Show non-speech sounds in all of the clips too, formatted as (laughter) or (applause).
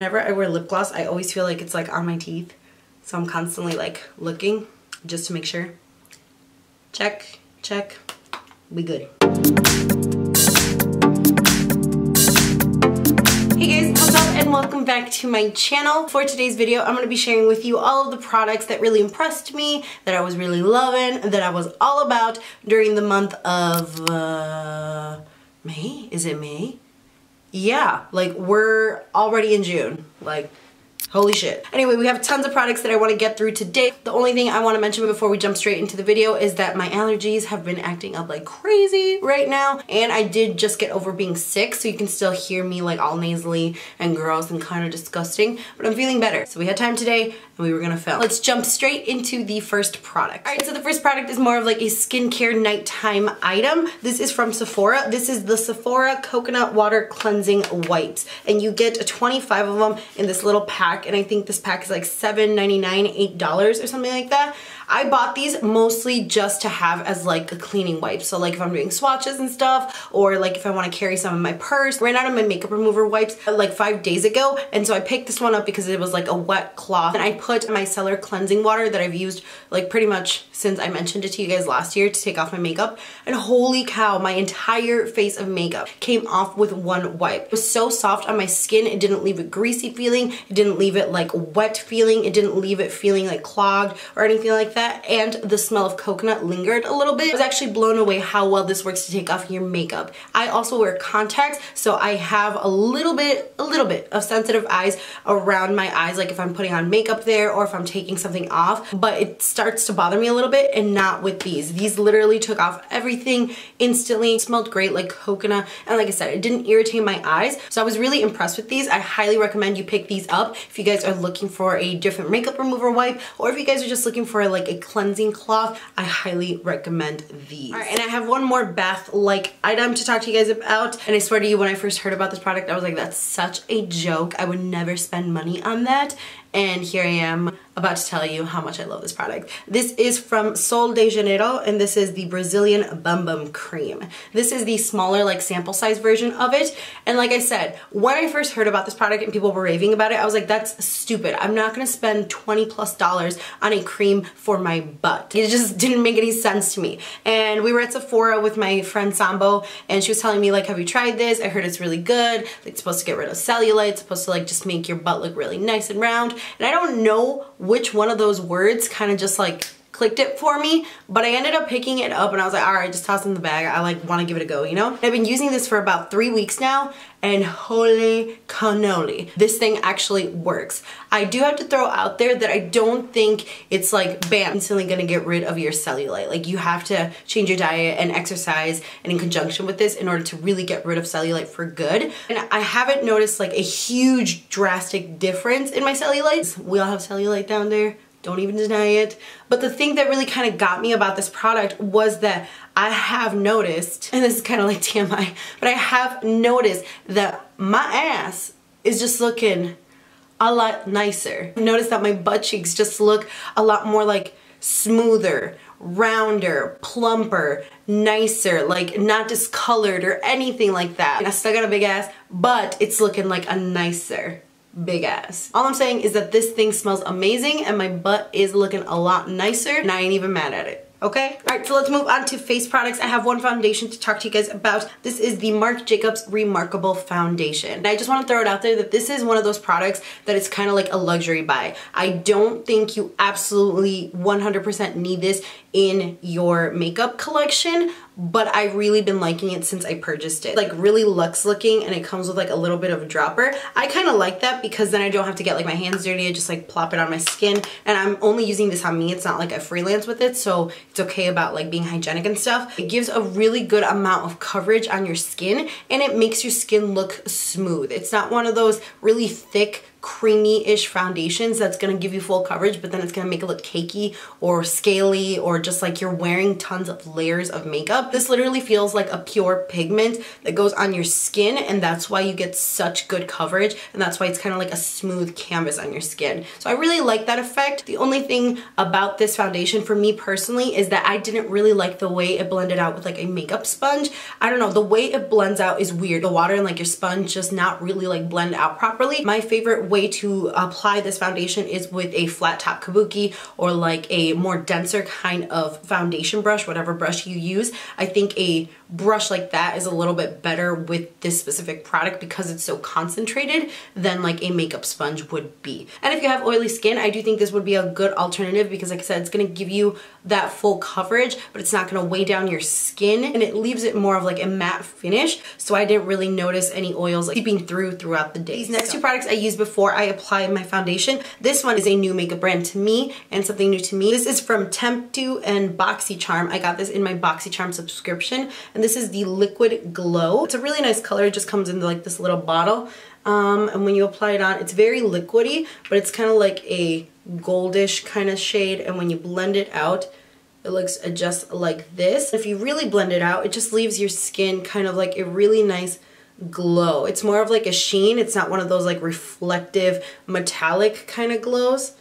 Whenever I wear lip gloss, I always feel like it's like on my teeth. So I'm constantly like looking just to make sure. Check, check, we good. Hey guys, what's up and welcome back to my channel. For today's video, I'm to be sharing with you all of the products that really impressed me, that I was really loving, that I was all about during the month of uh, May? Is it May? Yeah, like we're already in June. Like Holy shit. Anyway, we have tons of products that I want to get through today. The only thing I want to mention before we jump straight into the video is that my allergies have been acting up like crazy right now. And I did just get over being sick, so you can still hear me like all nasally and gross and kind of disgusting. But I'm feeling better. So we had time today and we were gonna film. Let's jump straight into the first product. All right, so the first product is more of like a skincare nighttime item. This is from Sephora. This is the Sephora Coconut Water Cleansing Wipes. And you get 25 of them in this little pack pack and I think this pack is like $7.99, $8 or something like that. I bought these mostly just to have as like a cleaning wipe. So like if I'm doing swatches and stuff or like if I want to carry some in my purse. Ran out of my makeup remover wipes uh, like five days ago and so I picked this one up because it was like a wet cloth and I put my Micellar cleansing water that I've used like pretty much since I mentioned it to you guys last year to take off my makeup and holy cow my entire face of makeup came off with one wipe. It was so soft on my skin it didn't leave a greasy feeling it didn't leave it like wet feeling it didn't leave it feeling like clogged or anything like that and the smell of coconut lingered a little bit. I was actually blown away how well this works to take off your makeup. I also wear contacts, so I have a little bit, a little bit of sensitive eyes around my eyes, like if I'm putting on makeup there or if I'm taking something off, but it starts to bother me a little bit and not with these. These literally took off everything instantly, smelled great like coconut, and like I said, it didn't irritate my eyes, so I was really impressed with these. I highly recommend you pick these up if you guys are looking for a different makeup remover wipe or if you guys are just looking for like a cleansing cloth, I highly recommend these. All right, and I have one more bath-like item to talk to you guys about. And I swear to you, when I first heard about this product, I was like, that's such a joke. I would never spend money on that and here I am about to tell you how much I love this product. This is from Sol de Janeiro and this is the Brazilian Bum Bum Cream. This is the smaller like sample size version of it and like I said, when I first heard about this product and people were raving about it, I was like that's stupid. I'm not gonna spend 20 plus dollars on a cream for my butt. It just (laughs) didn't make any sense to me. And we were at Sephora with my friend Sambo and she was telling me like have you tried this? I heard it's really good. It's supposed to get rid of cellulite, it's supposed to like just make your butt look really nice and round and I don't know which one of those words kind of just like clicked it for me, but I ended up picking it up and I was like, all right, just toss in the bag. I like want to give it a go, you know? I've been using this for about three weeks now and holy cannoli, this thing actually works. I do have to throw out there that I don't think it's like, bam, instantly gonna get rid of your cellulite. Like you have to change your diet and exercise and in conjunction with this in order to really get rid of cellulite for good. And I haven't noticed like a huge drastic difference in my cellulite. We all have cellulite down there don't even deny it. But the thing that really kind of got me about this product was that I have noticed, and this is kind of like (laughs) TMI, but I have noticed that my ass is just looking a lot nicer. Notice that my butt cheeks just look a lot more like smoother, rounder, plumper, nicer, like not discolored or anything like that. And I still got a big ass, but it's looking like a nicer big ass. All I'm saying is that this thing smells amazing and my butt is looking a lot nicer and I ain't even mad at it okay? All right, so let's move on to face products. I have one foundation to talk to you guys about. This is the Marc Jacobs Remarkable Foundation. And I just wanna throw it out there that this is one of those products that is kind of like a luxury buy. I don't think you absolutely 100% need this in your makeup collection, but I've really been liking it since I purchased it. Like really luxe looking and it comes with like a little bit of a dropper. I kind of like that because then I don't have to get like my hands dirty. I just like plop it on my skin and I'm only using this on me. It's not like I freelance with it so it's okay about like being hygienic and stuff. It gives a really good amount of coverage on your skin and it makes your skin look smooth. It's not one of those really thick creamy-ish foundations that's gonna give you full coverage but then it's gonna make it look cakey or scaly or just like you're wearing tons of layers of makeup. This literally feels like a pure pigment that goes on your skin and that's why you get such good coverage and that's why it's kind of like a smooth canvas on your skin. So I really like that effect. The only thing about this foundation for me personally is that I didn't really like the way it blended out with like a makeup sponge. I don't know, the way it blends out is weird. The water and like your sponge just not really like blend out properly. My favorite way to apply this foundation is with a flat top kabuki or like a more denser kind of foundation brush, whatever brush you use. I think a brush like that is a little bit better with this specific product because it's so concentrated than like a makeup sponge would be. And if you have oily skin, I do think this would be a good alternative because like I said, it's gonna give you that full coverage, but it's not gonna weigh down your skin and it leaves it more of like a matte finish. So I didn't really notice any oils like seeping through throughout the day. These next two products I use before I apply my foundation. This one is a new makeup brand to me and something new to me. This is from Temptu and BoxyCharm. I got this in my BoxyCharm subscription and this is the Liquid Glow. It's a really nice color. It just comes in like this little bottle. Um, and when you apply it on, it's very liquidy, but it's kind of like a goldish kind of shade. And when you blend it out, it looks just like this. If you really blend it out, it just leaves your skin kind of like a really nice glow. It's more of like a sheen. It's not one of those like reflective metallic kind of glows.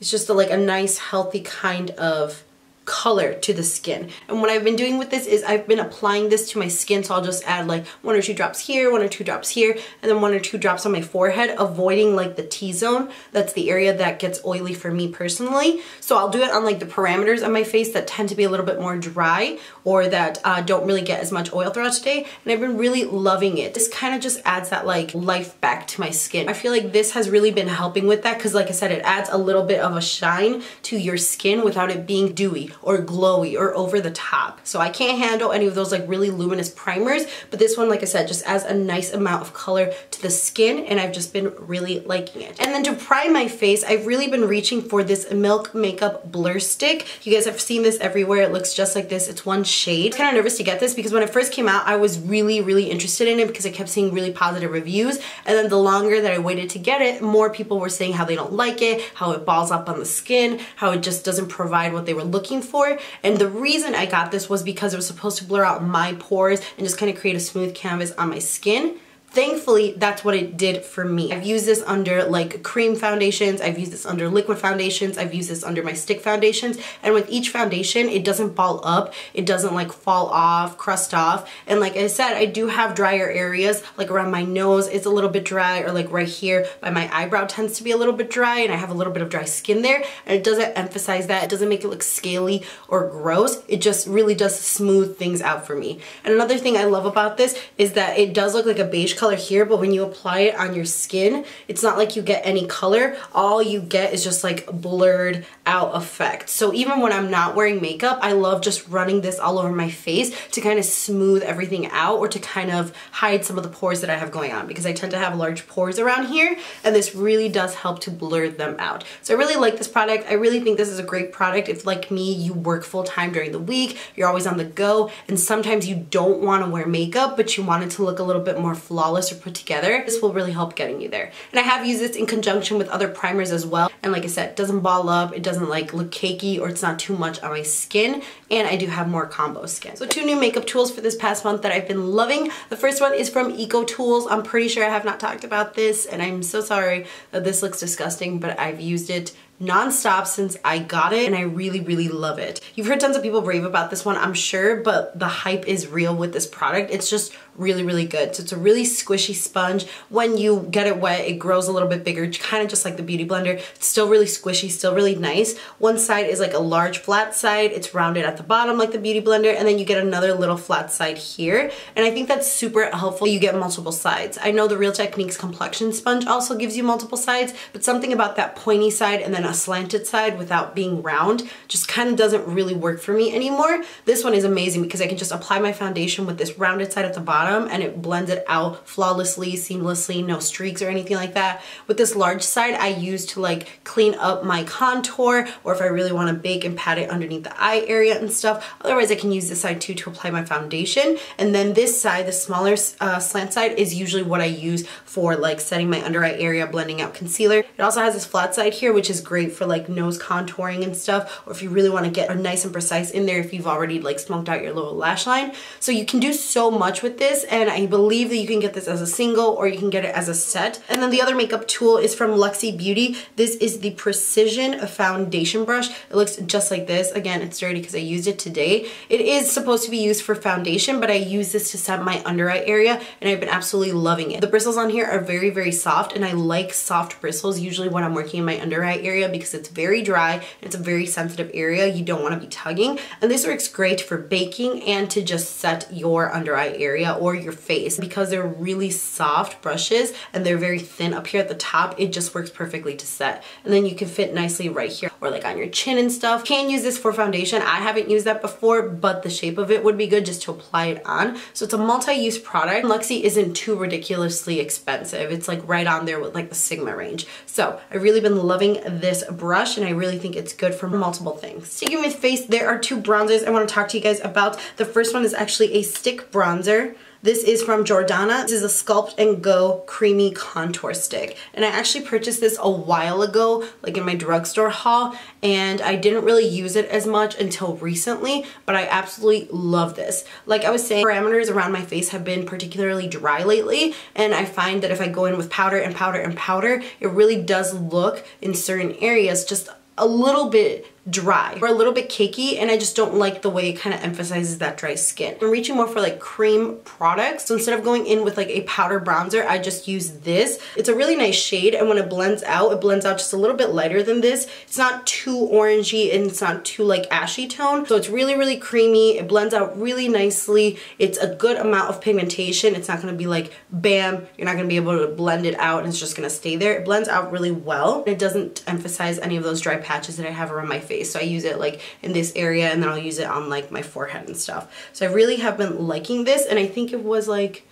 It's just a, like a nice healthy kind of color to the skin. And what I've been doing with this is I've been applying this to my skin so I'll just add like one or two drops here, one or two drops here, and then one or two drops on my forehead, avoiding like the T-zone. That's the area that gets oily for me personally. So I'll do it on like the parameters of my face that tend to be a little bit more dry or that uh, don't really get as much oil throughout the day. And I've been really loving it. This kind of just adds that like life back to my skin. I feel like this has really been helping with that because like I said, it adds a little bit of a shine to your skin without it being dewy or glowy or over the top. So I can't handle any of those like really luminous primers, but this one, like I said, just adds a nice amount of color to the skin and I've just been really liking it. And then to prime my face, I've really been reaching for this Milk Makeup Blur Stick. You guys have seen this everywhere. It looks just like this. It's one shade. Kind of nervous to get this because when it first came out, I was really, really interested in it because I kept seeing really positive reviews. And then the longer that I waited to get it, more people were saying how they don't like it, how it balls up on the skin, how it just doesn't provide what they were looking for. And the reason I got this was because it was supposed to blur out my pores and just kind of create a smooth canvas on my skin. Thankfully, that's what it did for me. I've used this under like cream foundations, I've used this under liquid foundations, I've used this under my stick foundations, and with each foundation, it doesn't ball up, it doesn't like fall off, crust off, and like I said, I do have drier areas, like around my nose, it's a little bit dry, or like right here by my eyebrow tends to be a little bit dry, and I have a little bit of dry skin there, and it doesn't emphasize that, it doesn't make it look scaly or gross, it just really does smooth things out for me. And another thing I love about this is that it does look like a beige color here, but when you apply it on your skin, it's not like you get any color. All you get is just like blurred out effect. So even when I'm not wearing makeup, I love just running this all over my face to kind of smooth everything out or to kind of hide some of the pores that I have going on because I tend to have large pores around here and this really does help to blur them out. So I really like this product. I really think this is a great product if like me, you work full time during the week, you're always on the go, and sometimes you don't want to wear makeup, but you want it to look a little bit more flawless or put together, this will really help getting you there. And I have used this in conjunction with other primers as well. And like I said, it doesn't ball up, it doesn't like look cakey or it's not too much on my skin. And I do have more combo skin. So two new makeup tools for this past month that I've been loving. The first one is from Eco Tools. I'm pretty sure I have not talked about this and I'm so sorry that this looks disgusting, but I've used it nonstop since I got it and I really, really love it. You've heard tons of people rave about this one, I'm sure, but the hype is real with this product. It's just really, really good. So it's a really squishy sponge. When you get it wet, it grows a little bit bigger, kind of just like the Beauty Blender. It's still really squishy, still really nice. One side is like a large flat side. It's rounded at the bottom like the Beauty Blender, and then you get another little flat side here. And I think that's super helpful. You get multiple sides. I know the Real Techniques complexion sponge also gives you multiple sides, but something about that pointy side and then a slanted side without being round just kind of doesn't really work for me anymore. This one is amazing because I can just apply my foundation with this rounded side at the bottom and it blends it out flawlessly, seamlessly, no streaks or anything like that. With this large side, I use to like clean up my contour or if I really want to bake and pat it underneath the eye area and stuff. Otherwise, I can use this side too to apply my foundation. And then this side, the smaller uh, slant side, is usually what I use for like setting my under eye area, blending out concealer. It also has this flat side here, which is great for like nose contouring and stuff, or if you really want to get a nice and precise in there if you've already like smoked out your lower lash line. So you can do so much with this this and I believe that you can get this as a single or you can get it as a set. And then the other makeup tool is from Luxie Beauty. This is the Precision Foundation Brush. It looks just like this. Again, it's dirty because I used it today. It is supposed to be used for foundation, but I use this to set my under eye area and I've been absolutely loving it. The bristles on here are very, very soft and I like soft bristles usually when I'm working in my under eye area because it's very dry it's a very sensitive area. You don't want to be tugging. And this works great for baking and to just set your under eye area or your face because they're really soft brushes and they're very thin up here at the top. It just works perfectly to set. And then you can fit nicely right here or like on your chin and stuff. Can use this for foundation. I haven't used that before, but the shape of it would be good just to apply it on. So it's a multi-use product. Luxie isn't too ridiculously expensive. It's like right on there with like the Sigma range. So I've really been loving this brush and I really think it's good for multiple things. Sticking with face, there are two bronzers I want to talk to you guys about. The first one is actually a stick bronzer. This is from Jordana. This is a Sculpt and Go Creamy Contour Stick. And I actually purchased this a while ago, like in my drugstore haul, and I didn't really use it as much until recently, but I absolutely love this. Like I was saying, parameters around my face have been particularly dry lately, and I find that if I go in with powder and powder and powder, it really does look in certain areas just a little bit dry or a little bit cakey and I just don't like the way it kind of emphasizes that dry skin. I'm reaching more for like cream products. So instead of going in with like a powder bronzer, I just use this. It's a really nice shade and when it blends out, it blends out just a little bit lighter than this. It's not too orangey and it's not too like ashy tone. So it's really, really creamy. It blends out really nicely. It's a good amount of pigmentation. It's not gonna be like bam, you're not gonna be able to blend it out and it's just gonna stay there. It blends out really well. It doesn't emphasize any of those dry patches that I have around my face face. So I use it like in this area and then I'll use it on like my forehead and stuff. So I really have been liking this and I think it was like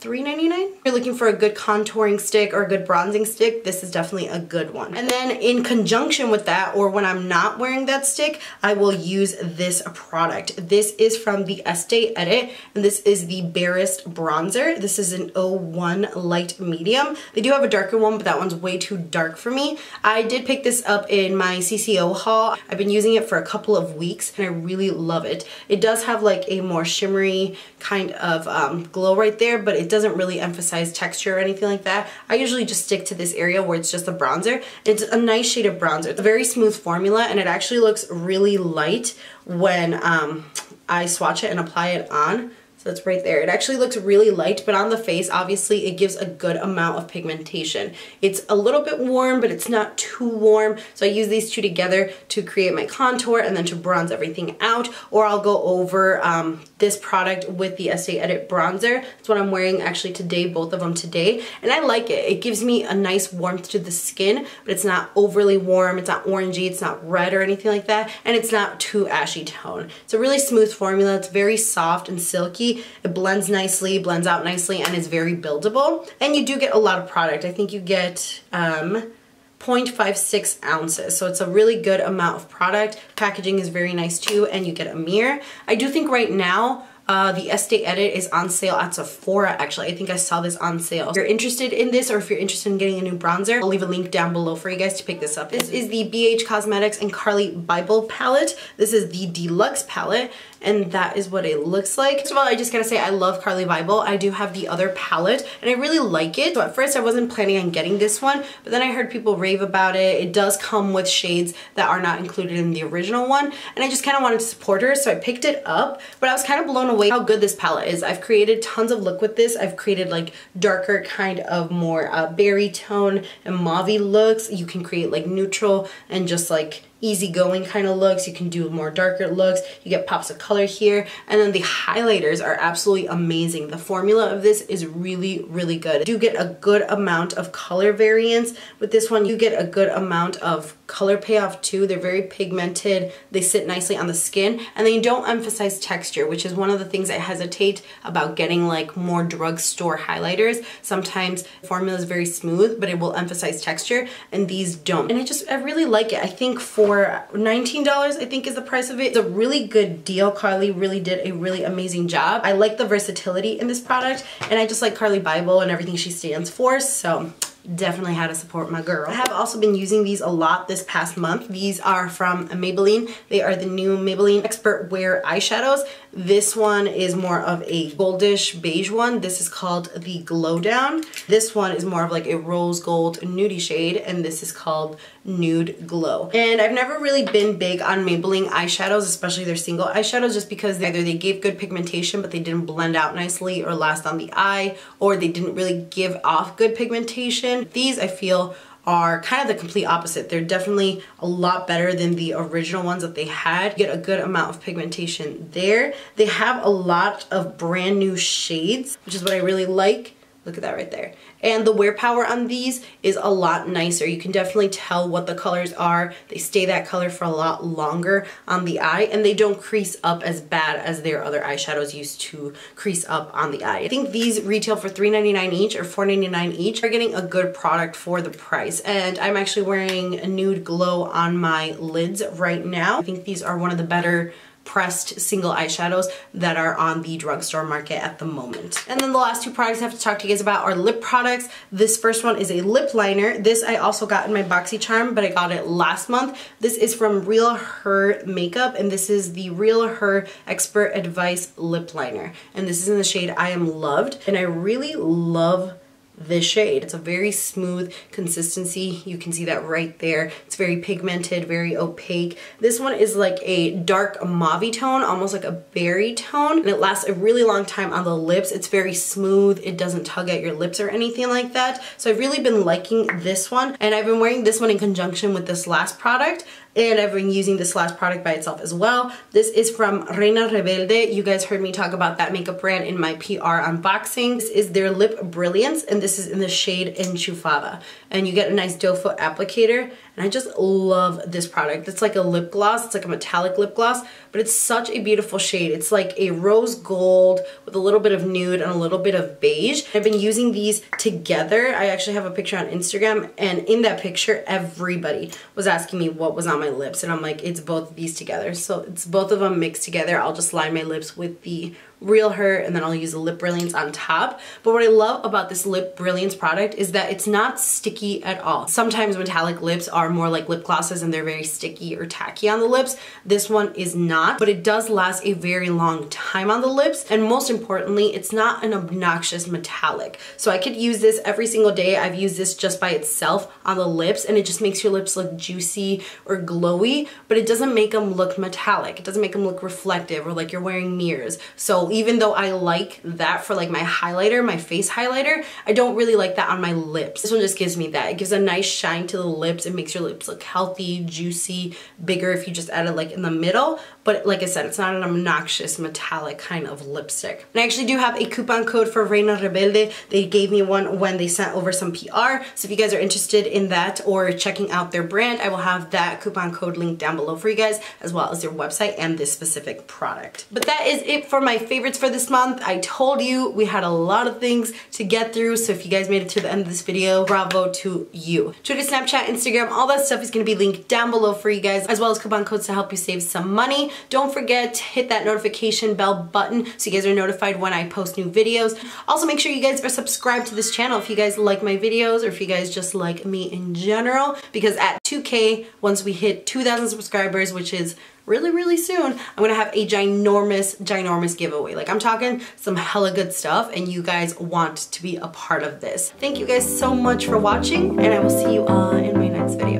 $3.99. If you're looking for a good contouring stick or a good bronzing stick, this is definitely a good one. And then in conjunction with that, or when I'm not wearing that stick, I will use this product. This is from the Estee Edit, and this is the Barest Bronzer. This is an 01 Light Medium. They do have a darker one, but that one's way too dark for me. I did pick this up in my CCO haul. I've been using it for a couple of weeks, and I really love it. It does have like a more shimmery kind of um, glow right there, but it doesn't really emphasize texture or anything like that. I usually just stick to this area where it's just a bronzer. It's a nice shade of bronzer. It's a very smooth formula and it actually looks really light when um, I swatch it and apply it on. So it's right there. It actually looks really light, but on the face, obviously, it gives a good amount of pigmentation. It's a little bit warm, but it's not too warm. So I use these two together to create my contour and then to bronze everything out. Or I'll go over um, this product with the Estee Edit bronzer. That's what I'm wearing actually today, both of them today. And I like it. It gives me a nice warmth to the skin, but it's not overly warm. It's not orangey. It's not red or anything like that. And it's not too ashy tone. It's a really smooth formula. It's very soft and silky it blends nicely, blends out nicely, and is very buildable. And you do get a lot of product. I think you get um, 0.56 ounces. So it's a really good amount of product. Packaging is very nice too, and you get a mirror. I do think right now, uh, the Estee Edit is on sale at Sephora actually. I think I saw this on sale. If you're interested in this or if you're interested in getting a new bronzer, I'll leave a link down below for you guys to pick this up. This is the BH Cosmetics and Carli Bybel palette. This is the deluxe palette and that is what it looks like. First of all, I just gotta say I love Carli Bybel. I do have the other palette and I really like it. So at first I wasn't planning on getting this one, but then I heard people rave about it. It does come with shades that are not included in the original one and I just kind of wanted to support her so I picked it up, but I was kind of blown away how good this palette is. I've created tons of look with this. I've created like darker kind of more uh, berry tone and mauve looks. You can create like neutral and just like easygoing kind of looks. You can do more darker looks. You get pops of color here. And then the highlighters are absolutely amazing. The formula of this is really, really good. You do get a good amount of color variance. With this one, you get a good amount of color payoff too. They're very pigmented. They sit nicely on the skin and they don't emphasize texture, which is one of the things I hesitate about getting like more drugstore highlighters. Sometimes formula is very smooth, but it will emphasize texture and these don't. And I just, I really like it. I think for $19, I think is the price of it. It's a really good deal. Carli really did a really amazing job. I like the versatility in this product and I just like Carli Bybel and everything she stands for. So definitely had to support my girl. I have also been using these a lot this past month. These are from Maybelline. They are the new Maybelline Expert Wear eyeshadows This one is more of a goldish beige one. This is called the Glow Down. This one is more of like a rose gold nudie shade and this is called Nude Glow. And I've never really been big on Maybelline eyeshadows, especially their single eyeshadows, just because either they gave good pigmentation but they didn't blend out nicely or last on the eye, or they didn't really give off good pigmentation. These I feel are kind of the complete opposite. They're definitely a lot better than the original ones that they had. You get a good amount of pigmentation there. They have a lot of brand new shades, which is what I really like. Look at that right there. And the wear power on these is a lot nicer. You can definitely tell what the colors are. They stay that color for a lot longer on the eye and they don't crease up as bad as their other eyeshadows used to crease up on the eye. I think these retail for $3.99 each or $4.99 each. Are getting a good product for the price. And I'm actually wearing a nude glow on my lids right now. I think these are one of the better pressed single eyeshadows that are on the drugstore market at the moment. And then the last two products I have to talk to you guys about are lip products. This first one is a lip liner. This I also got in my BoxyCharm, but I got it last month. This is from Real Her Makeup, and this is the Real Her Expert Advice Lip Liner. And this is in the shade I Am Loved, and I really love this shade. It's a very smooth consistency. You can see that right there. It's very pigmented, very opaque. This one is like a dark mauve tone, almost like a berry tone, and it lasts a really long time on the lips. It's very smooth. It doesn't tug at your lips or anything like that. So I've really been liking this one, and I've been wearing this one in conjunction with this last product and I've been using this last product by itself as well. This is from Reina Rebelde. You guys heard me talk about that makeup brand in my PR unboxing. This is their Lip Brilliance and this is in the shade Enchufada. And you get a nice doe foot applicator and I just love this product. It's like a lip gloss. It's like a metallic lip gloss, but it's such a beautiful shade. It's like a rose gold with a little bit of nude and a little bit of beige. I've been using these together. I actually have a picture on Instagram and in that picture, everybody was asking me what was on my lips and I'm like, it's both of these together. So it's both of them mixed together. I'll just line my lips with the Real Her and then I'll use the Lip Brilliance on top. But what I love about this Lip Brilliance product is that it's not sticky at all. Sometimes metallic lips are more like lip glosses and they're very sticky or tacky on the lips. This one is not, but it does last a very long time on the lips. And most importantly, it's not an obnoxious metallic. So I could use this every single day. I've used this just by itself on the lips and it just makes your lips look juicy or glowy, but it doesn't make them look metallic. It doesn't make them look reflective or like you're wearing mirrors. So even though I like that for like my highlighter, my face highlighter, I don't really like that on my lips. This one just gives me that. It gives a nice shine to the lips. It makes your lips look healthy, juicy, bigger if you just add it like in the middle. But like I said, it's not an obnoxious metallic kind of lipstick. And I actually do have a coupon code for Reina Rebelde. They gave me one when they sent over some PR. So if you guys are interested in that or checking out their brand, I will have that coupon code linked down below for you guys, as well as their website and this specific product. But that is it for my favorites for this month. I told you we had a lot of things to get through, so if you guys made it to the end of this video, bravo to you. Twitter, Snapchat, Instagram, all that stuff is gonna be linked down below for you guys, as well as coupon codes to help you save some money. Don't forget to hit that notification bell button so you guys are notified when I post new videos. Also, make sure you guys are subscribed to this channel if you guys like my videos or if you guys just like me in general, because at 2K, once we hit 2,000 subscribers, which is really, really soon, I'm gonna have a ginormous, ginormous giveaway. Like I'm talking some hella good stuff and you guys want to be a part of this. Thank you guys so much for watching and I will see you all in my next video.